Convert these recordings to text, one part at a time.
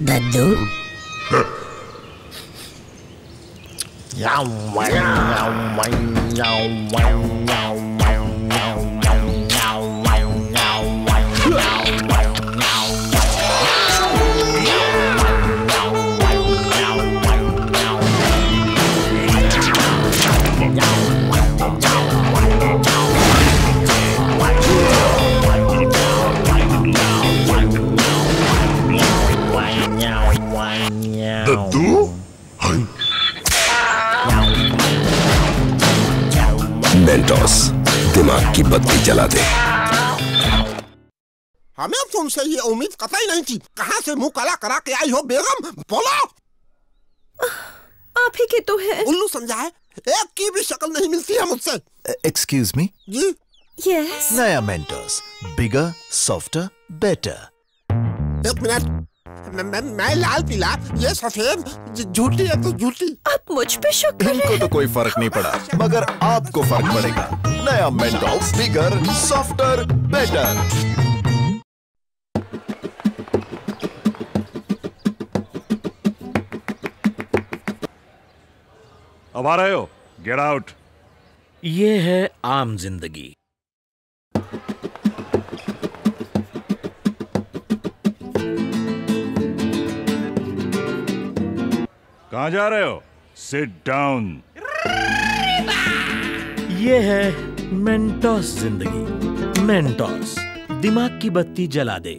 दद्दू दद्दू दिमाग की बत्ती जला दे। हमें तुमसे ये उम्मीद कतई नहीं थी। कहाँ से मुँह काला करा के आई हो बेगम? बोलो। आप ही के तो है। उल्लू समझा है एक की भी शक्ल नहीं मिलती है मुझसे। एक्सक्यूज मी जी। यस नया मेंटोस बिगर सॉफ्टर बेटर एक मिनट। मैं, मैं, मैं लाल पीला। ये सफ़ेद झूठी है तो झूठी। आप मुझ पे शक कर रहे इनको तो कोई फ़र्क नहीं पड़ा मगर आपको फ़र्क पड़ेगा। नया मेंटोस बिगर सॉफ्टर बेटर अब आ रहे हो। गेट आउट ये है आम ज़िंदगी। कहाँ जा रहे हो? सिट डाउन ये है मेंटोस ज़िंदगी। मेंटोस दिमाग की बत्ती जला दे।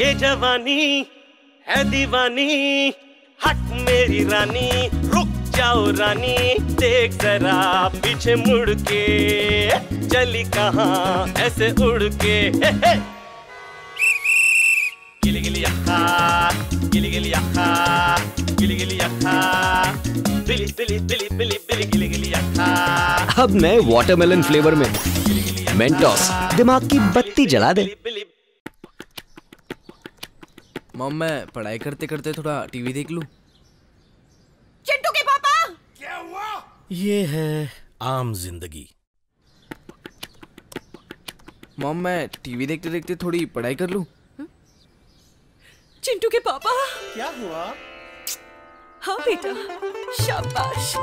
ये जवानी है दीवानी। हट मेरी रानी रुक जाओ रानी। देख जरा पीछे मुड़ के चली कहाँ ऐसे उड़ के? हे हे। गिली गिली अखा गिली गिली अखा गिली गिली अखा। बिली बिली बिली बिली बिली गिली गिली अखा। अब नए वाटरमेलन फ्लेवर में। मेंटोस दिमाग की बत्ती जला दे। मॉम मैं पढ़ाई करते करते थोड़ा टीवी देख लूँ। चिंटू के पापा। क्या हुआ? ये है आम ज़िंदगी। मॉम मैं टीवी देखते देखते थोड़ी पढ़ाई कर लूँ। चिंटू के पापा। क्या हुआ? हाँ बेटा शाबाश।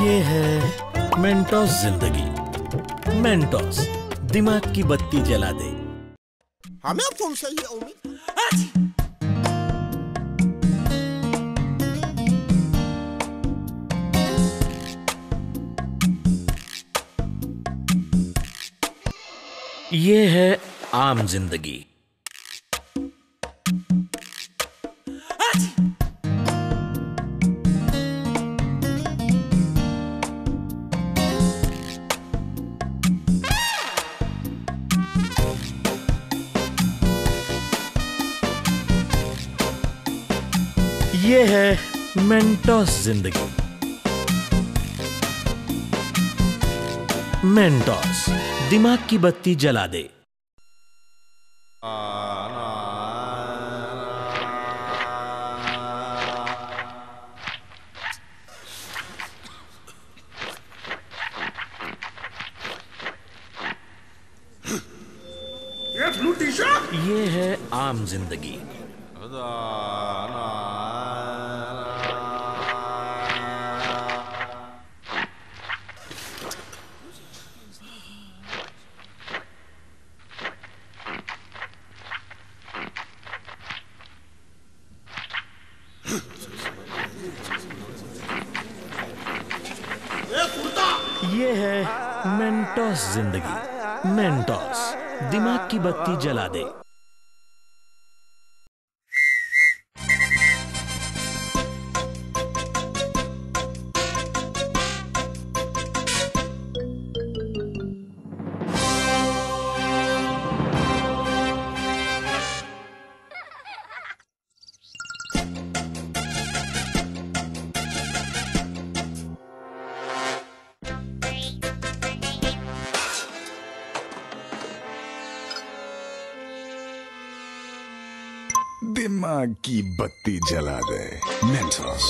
ये है मेंटोस ज़िंदगी। मेंटोस दिमाग की बत्ती जला दे। हमें तुमसे ये उम्मीद ये है आम ज़िंदगी। ये है मेंटोस ज़िंदगी। मेंटोस दिमाग की बत्ती जला दे। ये है आम ज़िंदगी। ये है मेंटोस ज़िंदगी। मेंटोस दिमाग की बत्ती जला दे। दिमाग की बत्ती जला दे मेंटोस